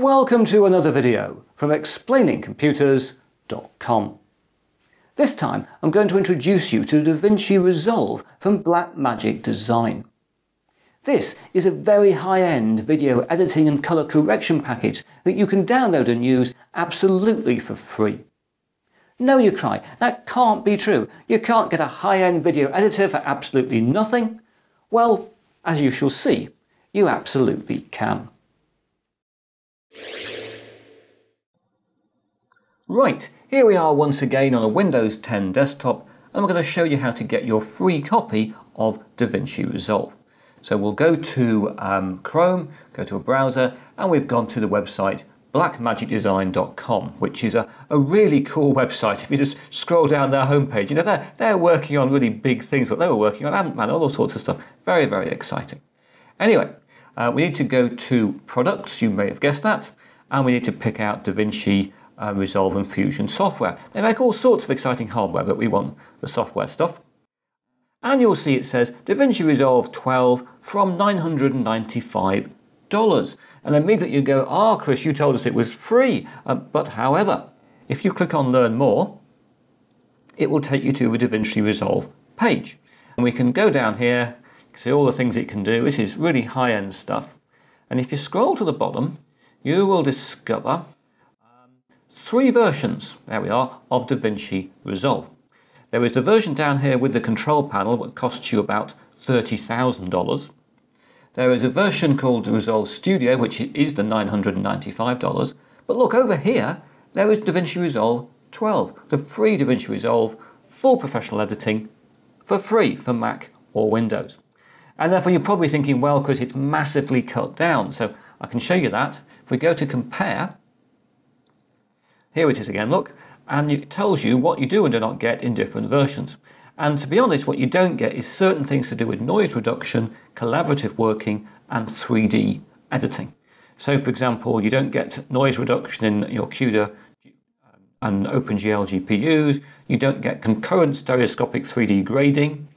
Welcome to another video from explainingcomputers.com. This time I'm going to introduce you to DaVinci Resolve from Blackmagic Design. This is a very high-end video editing and colour correction package that you can download and use absolutely for free. No, you cry, that can't be true. You can't get a high-end video editor for absolutely nothing. Well, as you shall see, you absolutely can. Right, here we are once again on a Windows 10 desktop and I'm going to show you how to get your free copy of DaVinci Resolve. So we'll go to um, Chrome, go to a browser, and we've gone to the website blackmagicdesign.com, which is a, a really cool website. If you just scroll down their homepage, you know, they're, they're working on really big things. Like they were working on Ant-Man, all sorts of stuff. Very, very exciting. Anyway, uh, we need to go to products, you may have guessed that, and we need to pick out DaVinci uh, Resolve and Fusion software. They make all sorts of exciting hardware, but we want the software stuff. And you'll see it says DaVinci Resolve 12 from $995. And immediately you go, ah, oh, Chris, you told us it was free. Uh, but however, if you click on Learn More, it will take you to the DaVinci Resolve page. And we can go down here, see all the things it can do. This is really high-end stuff. And if you scroll to the bottom, you will discover um, three versions, there we are, of DaVinci Resolve. There is the version down here with the control panel, which costs you about $30,000. There is a version called Resolve Studio, which is the $995. But look over here, there is DaVinci Resolve 12, the free DaVinci Resolve, for professional editing, for free for Mac or Windows. And therefore you're probably thinking, well, Chris, it's massively cut down. So I can show you that. If we go to compare, here it is again, look and it tells you what you do and do not get in different versions. And to be honest, what you don't get is certain things to do with noise reduction, collaborative working, and 3D editing. So, for example, you don't get noise reduction in your CUDA um, and OpenGL GPUs, you don't get concurrent stereoscopic 3D grading,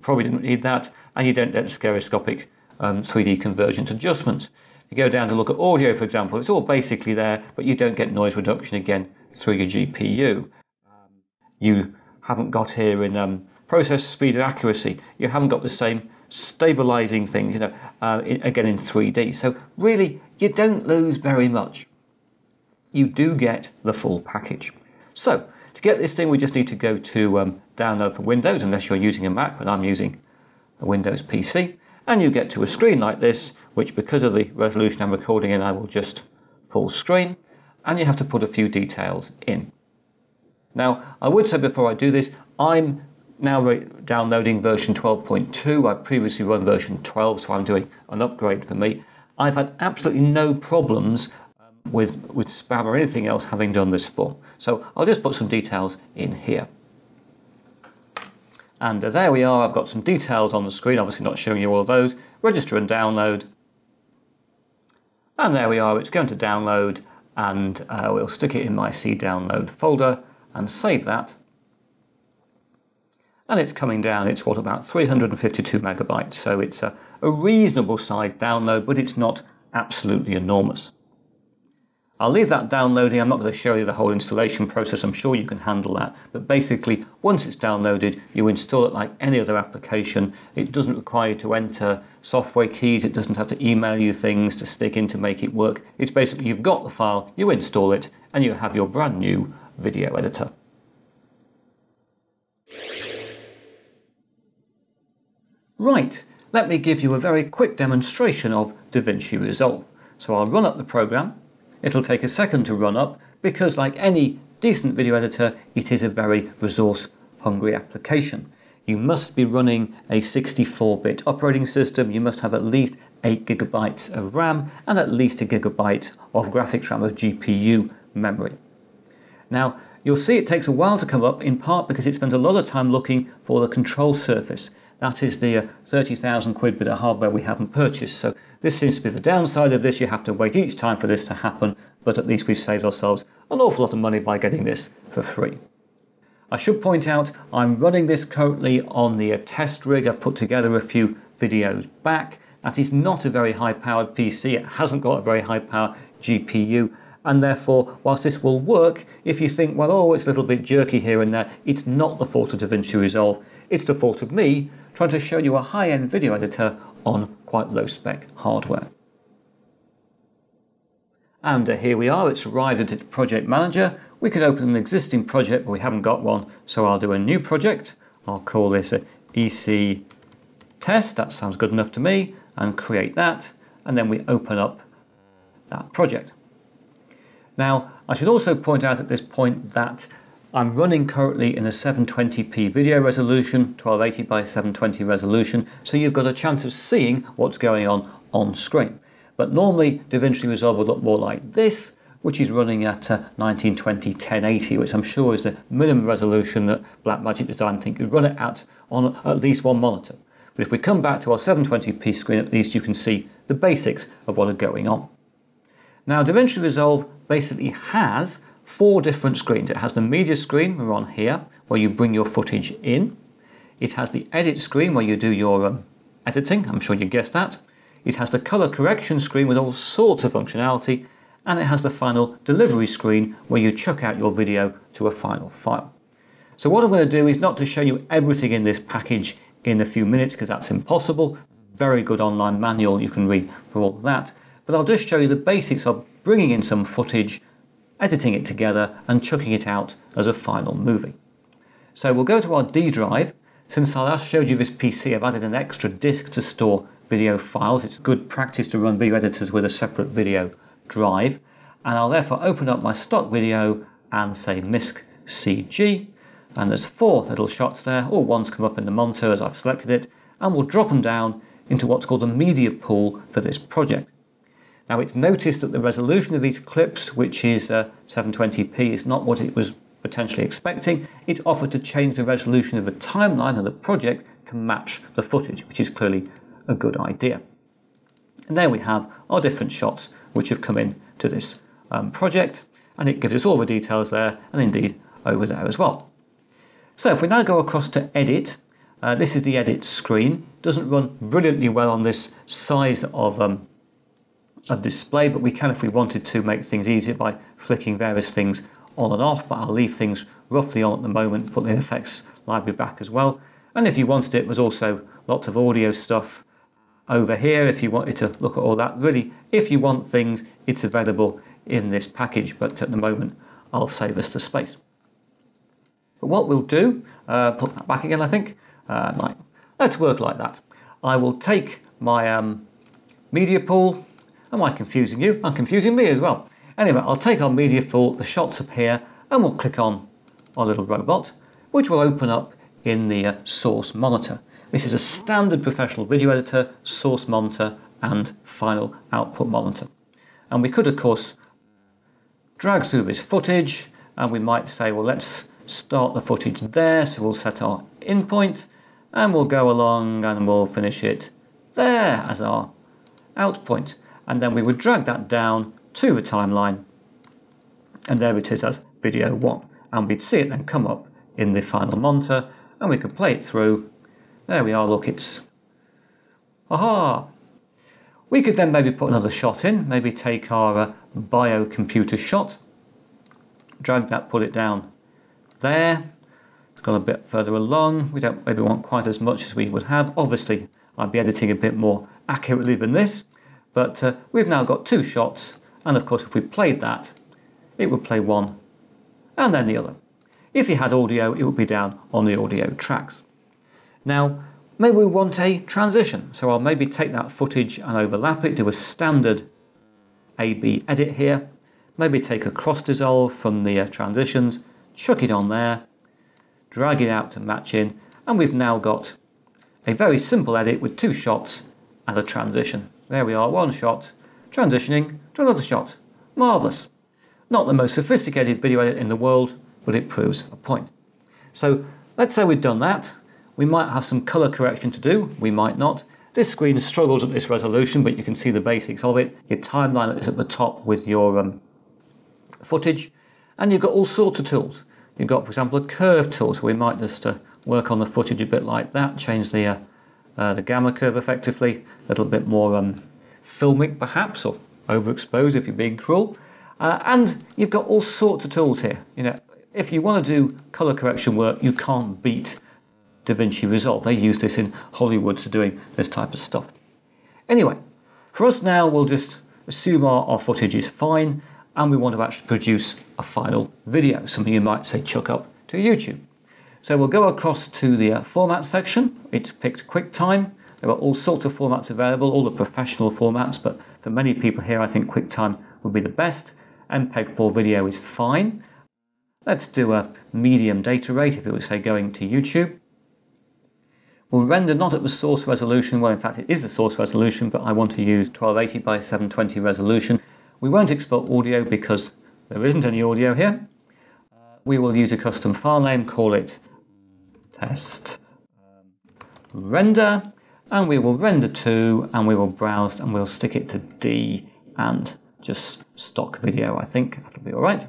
probably didn't need that, and you don't get stereoscopic um, 3D convergent adjustments. You go down to look at audio, for example, it's all basically there, but you don't get noise reduction again through your GPU. Um, you haven't got here in um, process speed and accuracy, you haven't got the same stabilizing things, you know, uh, in, again in 3D. So really, you don't lose very much. You do get the full package. So to get this thing, we just need to go to um, download for Windows, unless you're using a Mac, but I'm using a Windows PC. And you get to a screen like this, which because of the resolution I'm recording in, I will just full screen and you have to put a few details in. Now, I would say before I do this, I'm now downloading version 12.2. I previously run version 12, so I'm doing an upgrade for me. I've had absolutely no problems with, with spam or anything else having done this form. So I'll just put some details in here. And uh, there we are, I've got some details on the screen, obviously not showing you all those. Register and download. And there we are, it's going to download and uh, we'll stick it in my C download folder and save that. And it's coming down, it's what about 352 megabytes, so it's a, a reasonable size download, but it's not absolutely enormous. I'll leave that downloading. I'm not going to show you the whole installation process. I'm sure you can handle that. But basically, once it's downloaded, you install it like any other application. It doesn't require you to enter software keys. It doesn't have to email you things to stick in to make it work. It's basically you've got the file, you install it, and you have your brand new video editor. Right, let me give you a very quick demonstration of DaVinci Resolve. So I'll run up the program It'll take a second to run up because like any decent video editor, it is a very resource hungry application. You must be running a 64-bit operating system, you must have at least 8 gigabytes of RAM and at least a gigabyte of graphics RAM of GPU memory. Now, you'll see it takes a while to come up in part because it spends a lot of time looking for the control surface. That is the uh, 30,000 quid bit of hardware we haven't purchased. So this seems to be the downside of this. You have to wait each time for this to happen, but at least we've saved ourselves an awful lot of money by getting this for free. I should point out I'm running this currently on the uh, test rig. I put together a few videos back. That is not a very high powered PC. It hasn't got a very high power GPU. And therefore, whilst this will work, if you think, well, oh, it's a little bit jerky here and there, it's not the fault of DaVinci Resolve. It's the fault of me trying to show you a high-end video editor on quite low-spec hardware. And uh, here we are, it's arrived at its project manager. We could open an existing project, but we haven't got one, so I'll do a new project. I'll call this a EC test, that sounds good enough to me, and create that, and then we open up that project. Now, I should also point out at this point that I'm running currently in a 720p video resolution, 1280 by 720 resolution, so you've got a chance of seeing what's going on on screen. But normally DaVinci Resolve would look more like this, which is running at uh, 1920 1080, which I'm sure is the minimum resolution that Blackmagic Design think could run it at on at least one monitor. But if we come back to our 720p screen, at least you can see the basics of what are going on. Now, DaVinci Resolve basically has four different screens. It has the media screen, we're on here, where you bring your footage in. It has the edit screen where you do your um, editing, I'm sure you guessed that. It has the color correction screen with all sorts of functionality, and it has the final delivery screen where you chuck out your video to a final file. So what I'm going to do is not to show you everything in this package in a few minutes because that's impossible. Very good online manual you can read for all that. But I'll just show you the basics of bringing in some footage, editing it together and chucking it out as a final movie. So we'll go to our D drive. Since I last showed you this PC, I've added an extra disk to store video files. It's good practice to run video editors with a separate video drive. And I'll therefore open up my stock video and say MISC CG and there's four little shots there, all ones come up in the monitor as I've selected it, and we'll drop them down into what's called a media pool for this project. Now it's noticed that the resolution of these clips, which is uh, 720p, is not what it was potentially expecting. It offered to change the resolution of the timeline of the project to match the footage, which is clearly a good idea. And there we have our different shots which have come in to this um, project, and it gives us all the details there, and indeed over there as well. So if we now go across to edit, uh, this is the edit screen. Doesn't run brilliantly well on this size of um, a display, but we can, if we wanted to, make things easier by flicking various things on and off, but I'll leave things roughly on at the moment, put the effects library back as well. And if you wanted it, there's also lots of audio stuff over here if you wanted to look at all that. Really, if you want things, it's available in this package, but at the moment, I'll save us the space. But what we'll do, uh, put that back again I think, uh, let's work like that. I will take my um, media pool, am I confusing you? I'm confusing me as well. Anyway, I'll take our media for the shots here, and we'll click on our little robot, which will open up in the uh, source monitor. This is a standard professional video editor, source monitor, and final output monitor. And we could, of course, drag through this footage, and we might say, well, let's start the footage there. So we'll set our in point and we'll go along and we'll finish it there as our out point. And then we would drag that down to the timeline. And there it is as video one. And we'd see it then come up in the final monitor and we could play it through. There we are, look, it's, aha! We could then maybe put another shot in, maybe take our uh, biocomputer shot, drag that, put it down there. It's gone a bit further along. We don't maybe want quite as much as we would have. Obviously, I'd be editing a bit more accurately than this, but uh, we've now got two shots, and of course, if we played that, it would play one and then the other. If you had audio, it would be down on the audio tracks. Now, maybe we want a transition, so I'll maybe take that footage and overlap it, do a standard A-B edit here, maybe take a cross dissolve from the uh, transitions, chuck it on there, drag it out to match in, and we've now got a very simple edit with two shots and a transition. There we are, one shot, transitioning to another shot. Marvellous. Not the most sophisticated video edit in the world, but it proves a point. So let's say we've done that. We might have some colour correction to do, we might not. This screen struggles at this resolution, but you can see the basics of it. Your timeline is at the top with your um, footage, and you've got all sorts of tools. You've got, for example, a curve tool, so we might just uh, work on the footage a bit like that, change the, uh, uh, the gamma curve effectively, a little bit more um, filmic perhaps, or overexposed if you're being cruel. Uh, and you've got all sorts of tools here. You know, if you want to do color correction work, you can't beat DaVinci Resolve. They use this in Hollywood for doing this type of stuff. Anyway, for us now, we'll just assume our, our footage is fine and we want to actually produce a final video, something you might say chuck up to YouTube. So we'll go across to the uh, format section. It's picked QuickTime. There are all sorts of formats available, all the professional formats, but for many people here, I think QuickTime would be the best. MPEG-4 video is fine. Let's do a medium data rate if it was say going to YouTube. We'll render not at the source resolution, well in fact it is the source resolution, but I want to use 1280 by 720 resolution. We won't export audio because there isn't any audio here. Uh, we will use a custom file name, call it test um, render, and we will render to, and we will browse, and we'll stick it to D and just stock video, I think. That'll be all right.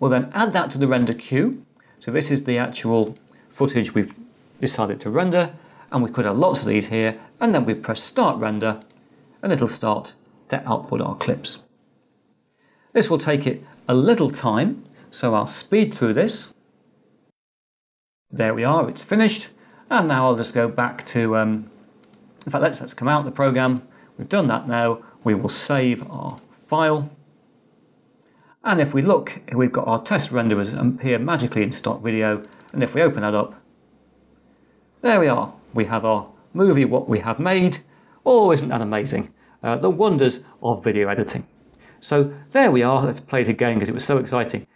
We'll then add that to the render queue. So this is the actual footage we've decided to render and we could have lots of these here and then we press start render and it'll start to output our clips. This will take it a little time so I'll speed through this. There we are, it's finished and now I'll just go back to, um, in fact let's, let's come out the program, we've done that now, we will save our file and if we look, we've got our test renderers appear magically in stock video and if we open that up there we are. We have our movie, what we have made. Oh, isn't that amazing? Uh, the wonders of video editing. So there we are. Let's play it again because it was so exciting.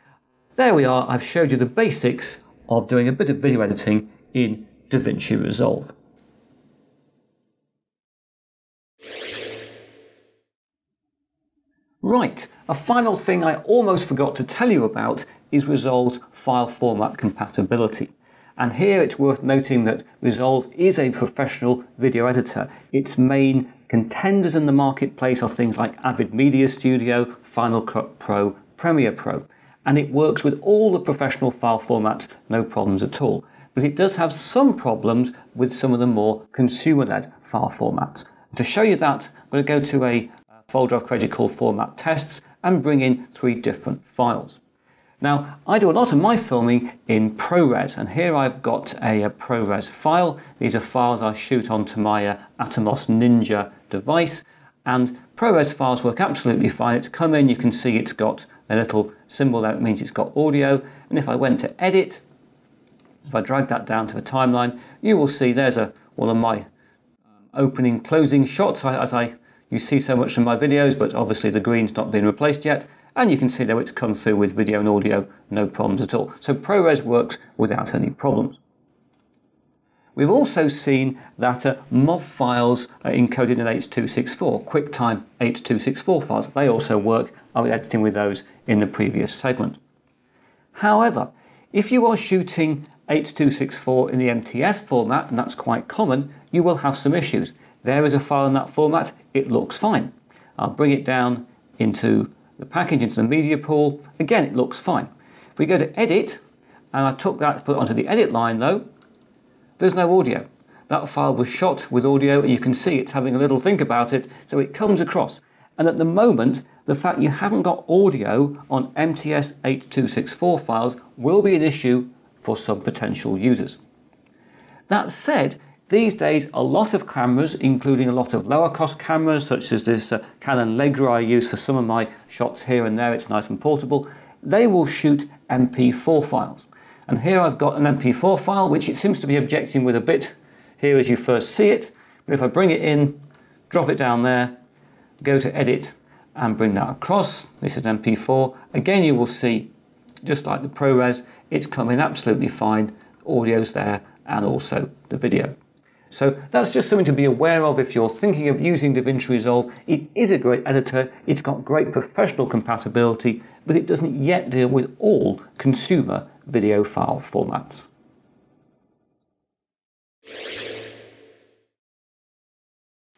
There we are. I've showed you the basics of doing a bit of video editing in DaVinci Resolve. Right, a final thing I almost forgot to tell you about is Resolve's file format compatibility. And here it's worth noting that Resolve is a professional video editor. Its main contenders in the marketplace are things like Avid Media Studio, Final Cut Pro, Premiere Pro. And it works with all the professional file formats, no problems at all. But it does have some problems with some of the more consumer-led file formats. to show you that, I'm going to go to a folder I've created called Format Tests and bring in three different files. Now, I do a lot of my filming in ProRes, and here I've got a, a ProRes file. These are files I shoot onto my uh, Atomos Ninja device, and ProRes files work absolutely fine. It's come in, you can see it's got a little symbol that means it's got audio, and if I went to edit, if I drag that down to the timeline, you will see there's a one of my um, opening, closing shots as I you see so much in my videos, but obviously the green's not been replaced yet and you can see that it's come through with video and audio, no problems at all. So ProRes works without any problems. We've also seen that uh, MOV files are encoded in H.264, QuickTime H.264 files. They also work. I was editing with those in the previous segment. However, if you are shooting H.264 in the MTS format, and that's quite common, you will have some issues. There is a file in that format, it looks fine. I'll bring it down into the package into the media pool. Again, it looks fine. If we go to edit, and I took that put it onto the edit line though, there's no audio. That file was shot with audio and you can see it's having a little think about it, so it comes across. And at the moment, the fact you haven't got audio on MTS H.264 files will be an issue for some potential users. That said, these days, a lot of cameras, including a lot of lower cost cameras, such as this uh, Canon Legria I use for some of my shots here and there, it's nice and portable, they will shoot MP4 files. And here I've got an MP4 file, which it seems to be objecting with a bit here as you first see it. But if I bring it in, drop it down there, go to edit and bring that across. This is MP4. Again, you will see, just like the ProRes, it's coming absolutely fine. Audio's there and also the video. So that's just something to be aware of if you're thinking of using DaVinci Resolve. It is a great editor, it's got great professional compatibility, but it doesn't yet deal with all consumer video file formats.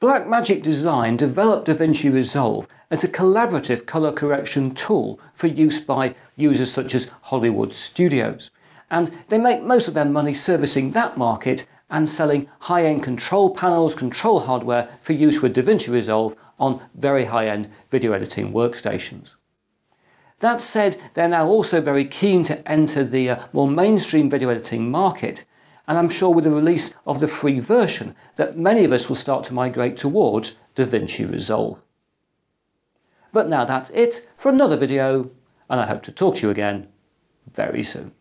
Blackmagic Design developed DaVinci Resolve as a collaborative colour correction tool for use by users such as Hollywood studios. And they make most of their money servicing that market and selling high-end control panels, control hardware for use with DaVinci Resolve on very high-end video editing workstations. That said, they're now also very keen to enter the uh, more mainstream video editing market, and I'm sure with the release of the free version that many of us will start to migrate towards DaVinci Resolve. But now that's it for another video, and I hope to talk to you again very soon.